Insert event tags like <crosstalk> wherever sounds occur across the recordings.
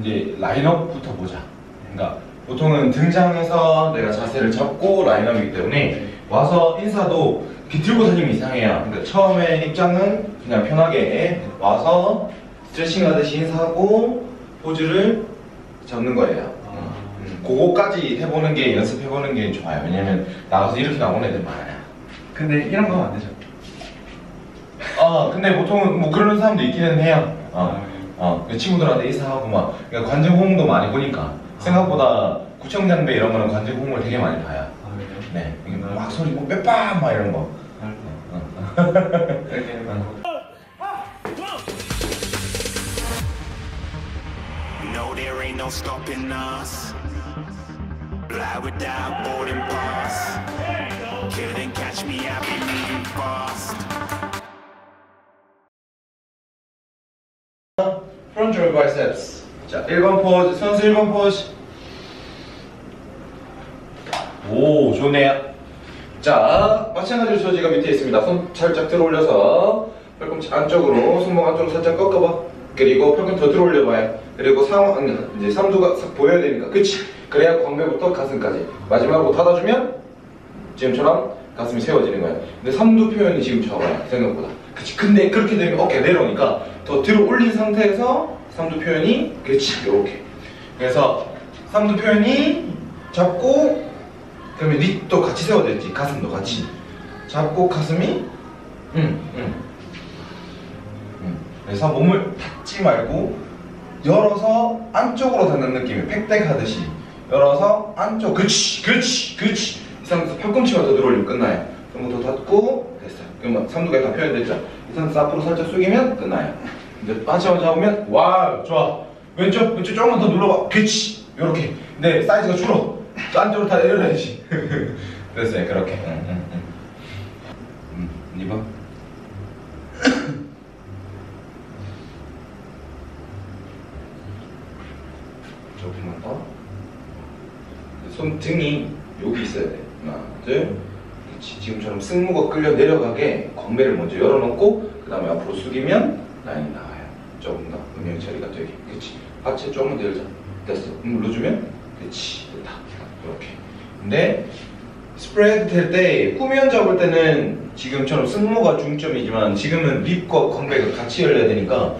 이제 라인업부터 보자. 그러니까 보통은 등장해서 내가 자세를 잡고 라인업이기 때문에 와서 인사도 비틀고 다니면 이상해요. 그러니까 처음에 입장은 그냥 편하게 와서 스트레칭 하듯이 인사하고 포즈를 잡는 거예요. 아. 음, 그거까지 해보는 게 연습해보는 게 좋아요. 왜냐면 나가서 이렇게 나오는 애들 많아요. 근데 이런 거 안 되죠. 아 근데 보통은 뭐 그러는 사람도 있기는 해요. 어, 어, 그 친구들한테 인사하고 막 그러니까 관중 호응도 많이 보니까 생각보다 구청 장배 이런 거는 관중 호응을 되게 많이 봐요. 아 그래요? 네, 이게 막 소리 뭐 몇밤 막 이런 거. 이렇게. No, there ain't no stopping us. Fly without boarding pass. Couldn't catch me, I've front biceps. 자, 1번 포즈, 선수 1번 포즈. 오, 좋네요. 자, 마찬가지로 저지가 밑에 있습니다. 손 살짝 들어 올려서 팔꿈치 안쪽으로, 손목 안쪽으로 살짝 꺾어봐. 그리고 팔꿈치 더 들어 올려봐요. 그리고 상, 이제 삼두가 싹 보여야 되니까. 그치? 그래야 광배부터 가슴까지. 마지막으로 닫아주면 지금처럼 가슴이 세워지는 거예요. 근데 삼두 표현이 지금 적어요. 생각보다. 그치. 근데 그렇게 되면 어깨 내려오니까 더 들어 올린 상태에서 삼두 표현이 그렇지. 이렇게. 그래서 삼두 표현이 잡고 그러면 립도 같이 세워졌지. 가슴도 같이. 잡고 가슴이 응, 응. 응. 그래서 몸을 닫지 말고 열어서 안쪽으로 닫는 느낌이 팩백 하듯이 열어서 안쪽 그치 그치 그치 이 상태에서 팔꿈치가 더 들어올리면 끝나요 그럼 더 닫고 됐어요 그러면 삼두가 다 표현됐죠 이 상태에서 앞으로 살짝 숙이면 끝나요 근데 마지막 잡으면 와 좋아 왼쪽 왼쪽 조금만 더 눌러봐 그치 요렇게 네 사이즈가 줄어 또 안쪽으로 다 내려놔야지 <laughs> 됐어요 그렇게 응, 응, 응. 음, 2번 조금만 <coughs> 더. 손등이 여기 있어야 돼. 하나, 둘. 그렇지. 지금처럼 승모가 끌려 내려가게 광배를 먼저 열어놓고 그 다음에 앞으로 숙이면 라인이 나와요. 조금 더 음영 처리가 되게. 그렇지. 하체 조금만 더 열자. 됐어. 음, 눌러주면 그렇지. 됐다. 이렇게. 근데 스프레드 될때 꾸면 잡을 때는 지금처럼 승모가 중점이지만 지금은 립과 광배가 같이 열려야 되니까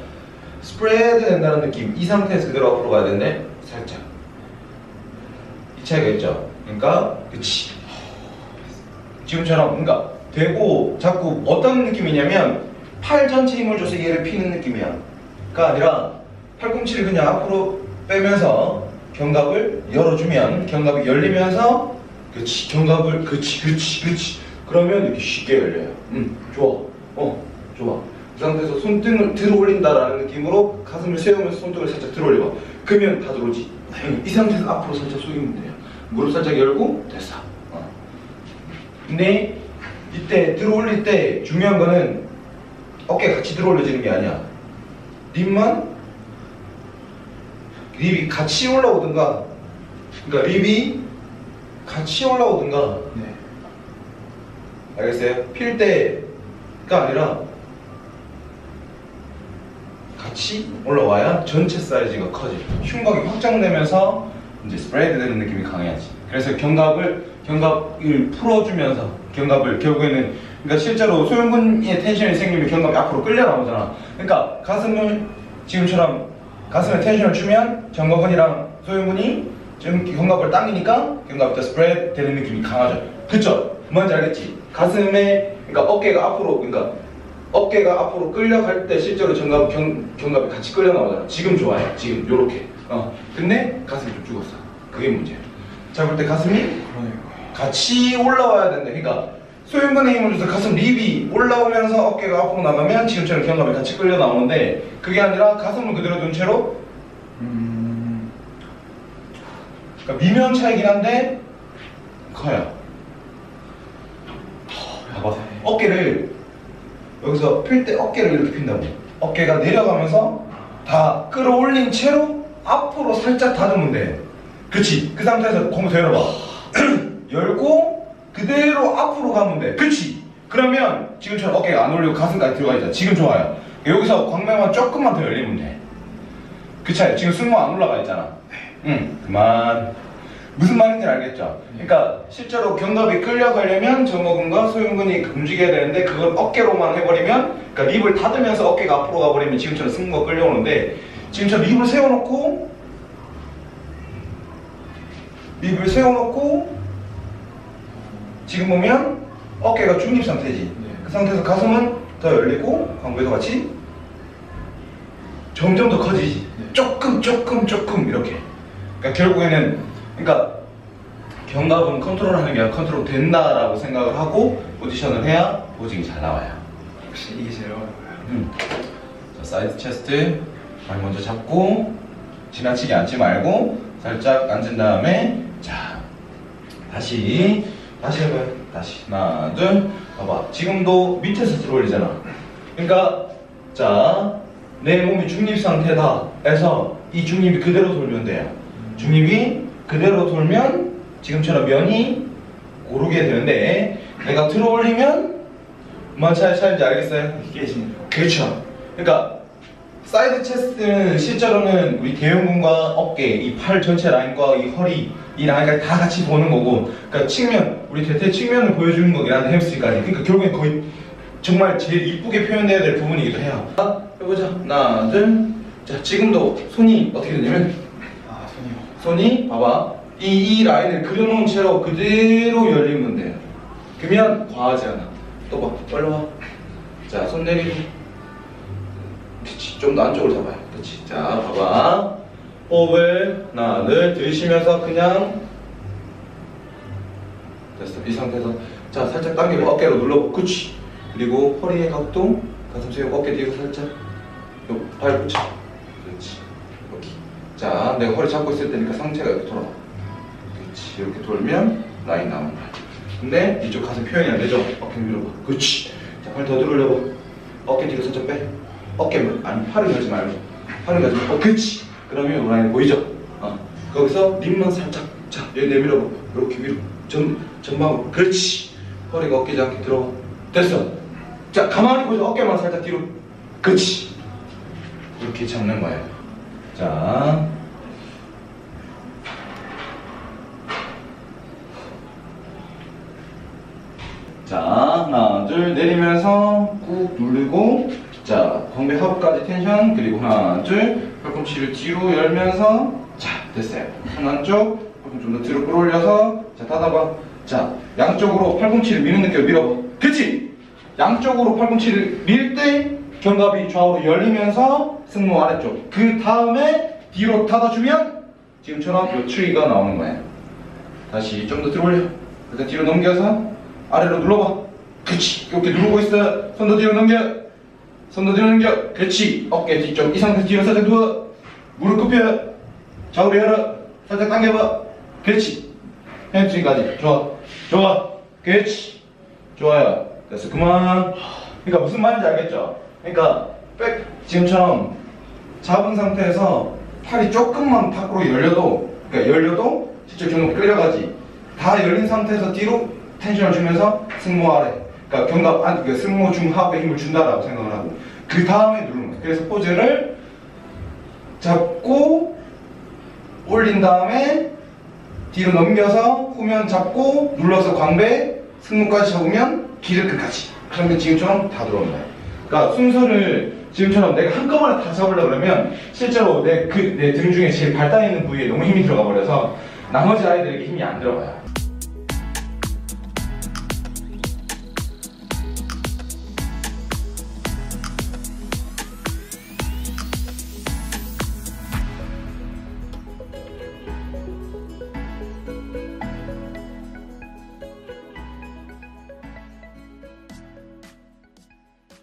스프레드 된다는 느낌 이 상태에서 그대로 앞으로 가야 되는데 살짝 이 차이가 있죠 그러니까 그치 지금처럼 그러니까 되고 자꾸 어떤 느낌이냐면 팔 전체 힘을 줘서 얘를 피는 느낌이야 그러니까 아니라 팔꿈치를 그냥 앞으로 빼면서 견갑을 열어주면 견갑이 열리면서 그치 견갑을 그치 그치 그치. 그러면 이렇게 쉽게 열려요. 음 좋아. 어 좋아. 그 상태에서 손등을 들어 올린다라는 느낌으로 가슴을 세우면서 손등을 살짝 들어 올려봐 그러면 다 들어오지? 음, 이 상태에서 앞으로 살짝 숙이면 돼요. 무릎 살짝 열고 됐어. 어. 근데 이때 들어 올릴 때 중요한 거는 어깨가 같이 들어 올려지는 게 아니야 립만 립이 같이 올라오든가 그러니까 립이 같이 올라오든가 네. 알겠어요? 필 때가 아니라 같이 올라와야 전체 사이즈가 커져. 흉곽이 확장되면서 이제 스프레드 되는 느낌이 강해야지. 그래서 견갑을 견갑을 풀어주면서 견갑을 결국에는 그러니까 실제로 소형근의 텐션이 생기면 견갑이 앞으로 끌려 나오잖아. 그러니까 가슴을 지금처럼 가슴에 텐션을 주면 정거근이랑 소형근이 지금 견갑을 당기니까 견갑이 더 스프레드 되는 느낌이 강하죠. 그쵸? 뭔지 알겠지? 가슴에 그러니까 어깨가 앞으로 그러니까 어깨가 앞으로 끌려갈 때 실제로 견갑, 견, 견갑이 같이 끌려 나오잖아. 지금 좋아요. 지금 요렇게. 어. 근데 가슴이 좀 죽었어. 그게 문제야. 잡을 때 가슴이. 같이 올라와야 된다. 그러니까 소형근의 힘을 줘서 가슴 립이 올라오면서 어깨가 앞으로 나가면 지금처럼 견갑이 같이 끌려 나오는데 그게 아니라 가슴을 그대로 둔 채로 음. 그러니까 미묘한 차이긴 한데 커요. 어깨를 여기서 필 때 어깨를 이렇게 핀다고. 어깨가 내려가면서 다 끌어올린 채로 앞으로 살짝 닫으면 돼. 그치? 그 상태에서 더 열어봐. <clears throat> 열고 그대로 앞으로 가면 돼. 그치? 그러면 지금처럼 어깨가 안 올리고 가슴까지 들어가 있잖아. 지금 좋아요. 여기서 광배만 조금만 더 열리면 돼. 그쵸? 지금 승모 안 올라가 있잖아. 응, 그만. 무슨 말인지 알겠죠? 그러니까 실제로 견갑이 끌려가려면 정모근과 소흉근이 움직여야 되는데 그걸 어깨로만 해버리면 그러니까 립을 닫으면서 어깨가 앞으로 가버리면 지금처럼 승모가 끌려오는데 지금처럼 rib을 세워놓고 rib을 세워놓고 지금 보면 어깨가 중립 상태지. 그 상태에서 가슴은 더 열리고 광배도 같이 점점 더 커지지. 조금 조금 조금 이렇게. 그러니까 결국에는 그러니까 견갑은 컨트롤하는 게 아니라 컨트롤 된다라고 생각을 하고 포지션을 해야 posing이 잘 나와요. 역시 이게 제일 어려워요. 음. 자, side chest 발 먼저 잡고 지나치게 앉지 말고 살짝 앉은 다음에 자 다시 다시 해봐요. 다시. 하나 둘. 봐봐. 지금도 밑에서 들어올리잖아. 그러니까 자 내 몸이 중립 상태다 해서 이 중립이 그대로 돌면 돼요. 중립이 그대로 돌면 지금처럼 면이 고르게 되는데 내가 들어올리면 뭔 차이 차이인지 알겠어요? 지금. 그렇죠. 그러니까 side chest는 실제로는 우리 대형근과 어깨, 이 팔 전체 라인과 이 허리, 이 라인까지 다 같이 보는 거고, 그러니까 측면, 우리 대퇴 측면을 보여주는 거긴 한데 햄스트링까지. 그러니까 결국엔 거의 정말 제일 이쁘게 표현돼야 될 부분이기도 해요. 자, 해보자. 하나, 둘. 자, 지금도 손이 어떻게 되냐면 아 손이요. 손이 봐봐 이, 이 라인을 그려놓은 채로 그대로 열리면 돼요 그러면 과하지 않아 또봐 빨리 와자손 내리고 그치 좀더 안쪽으로 잡아요 그치 자 봐봐 호흡을 하나 둘 들이쉬면서 그냥 됐어 이 상태에서 자 살짝 당기고 어깨로 눌러보 그치. 그리고 허리의 각도 가슴 세우고 어깨 뒤로 살짝 요발 붙여. 그렇지. 여기 자 내가 허리 잡고 있을 때니까 상체가 이렇게 돌아가 그렇지. 이렇게 돌면 라인 거야. 근데 이쪽 가슴 표현이 안 되죠? 어깨 밀어봐 그렇지. 자 팔 더 들어 올려봐 어깨 뒤로 살짝 빼. 어깨 아니 팔을 열지 말고. 팔을 열지 말고. 어 그렇지 그러면 이 라인 보이죠? 어. 거기서 립만 살짝 자 여기 내밀어봐 이렇게 위로 전 전방으로. 그렇지. 허리가 꺾이지 않게 들어가 됐어. 자 가만히 보자 어깨만 살짝 뒤로. 그렇지. 이렇게 잡는 거예요. 자. 자, 하나, 둘, 내리면서 꾹 누르고, 자, 광배 하부까지 텐션, 그리고 하나, 둘, 팔꿈치를 뒤로 열면서, 자, 됐어요. 한쪽, 팔꿈치 좀더 뒤로 끌어올려서, 자, 닫아봐. 자, 양쪽으로 팔꿈치를 미는 느낌으로 밀어봐. 그치? 양쪽으로 팔꿈치를 밀 때 견갑이 좌우로 열리면서 승모 아래쪽. 그 다음에 뒤로 닫아주면 지금처럼 요 트리가 나오는 거예요 다시 좀 더 들어올려. 일단 뒤로 넘겨서 아래로 눌러봐. 그치 이렇게 누르고 있어 손더 뒤로 넘겨 손더 뒤로 넘겨 그치 어깨 뒤쪽 이 상태 뒤로 살짝 누워. 무릎 굽혀. 좌우로 열어. 살짝 당겨봐. 그렇지. 햄스트링까지. 좋아. 좋아. 그렇지. 좋아요. 됐어. 그만. 그러니까 무슨 말인지 알겠죠? 그러니까 백 지금처럼 잡은 상태에서 팔이 조금만 밖으로 열려도 그러니까 열려도 실제 견갑 끌려가지. 다 열린 상태에서 뒤로 텐션을 주면서 승모 아래 그러니까 견갑 안 그러니까 승모 중하부에 힘을 준다라고 생각을 하고 그 다음에 누르는 거예요. 그래서 포즈를 잡고 올린 다음에 뒤로 넘겨서 후면 잡고 눌러서 광배 승모까지 잡으면 길을 끝까지. 그러면 지금처럼 다 거예요 그러니까 순서를 지금처럼 내가 한꺼번에 다 잡으려고 그러면 실제로 내 그 내 등 중에 제일 발달 있는 부위에 너무 힘이 들어가 버려서 나머지 아이들에게 힘이 안 들어가요